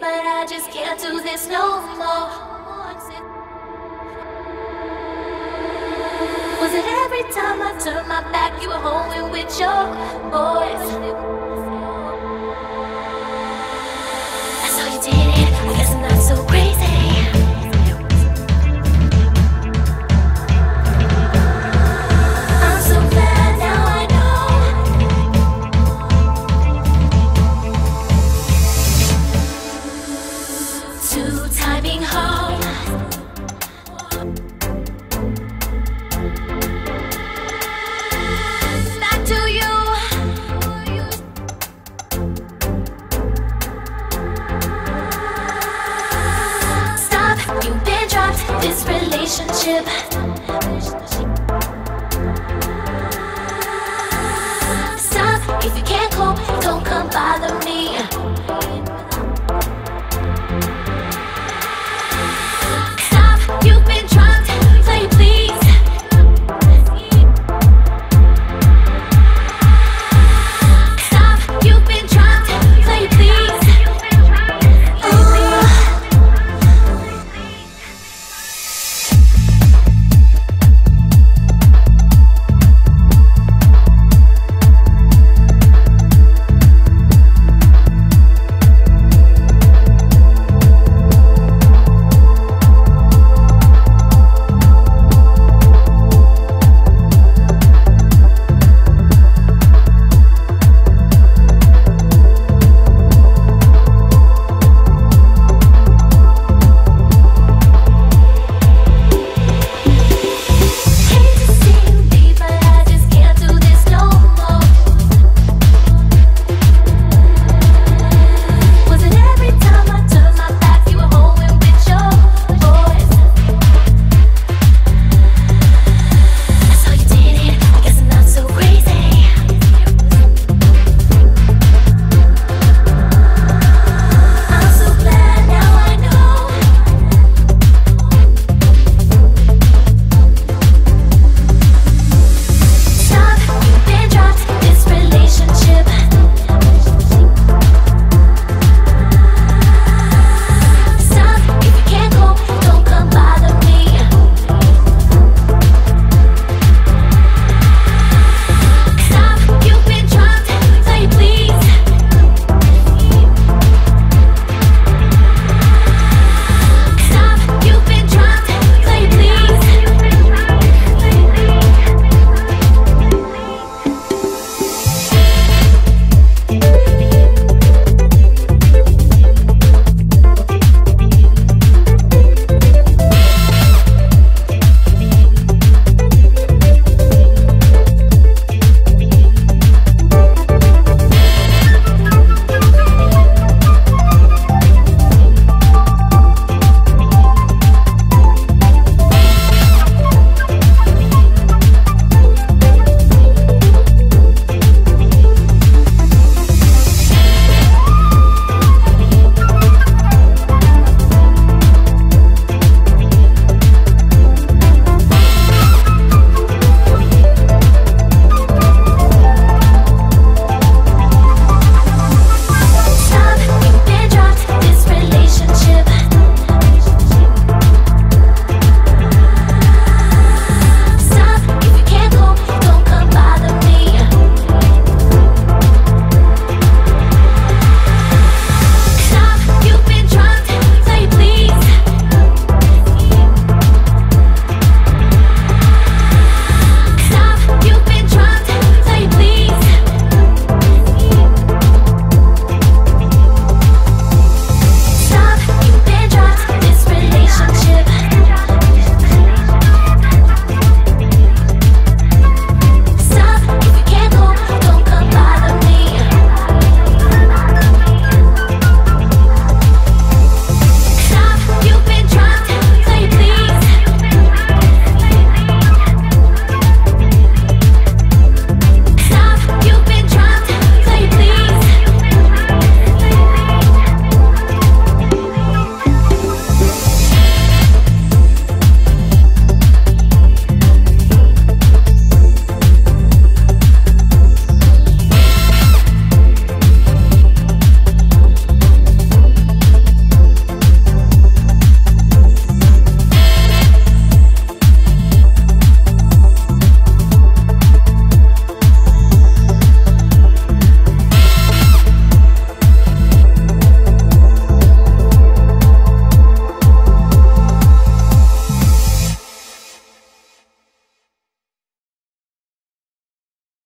but I just can't do this no more. Was it every time I turned my back, you were home with your boys? relationship.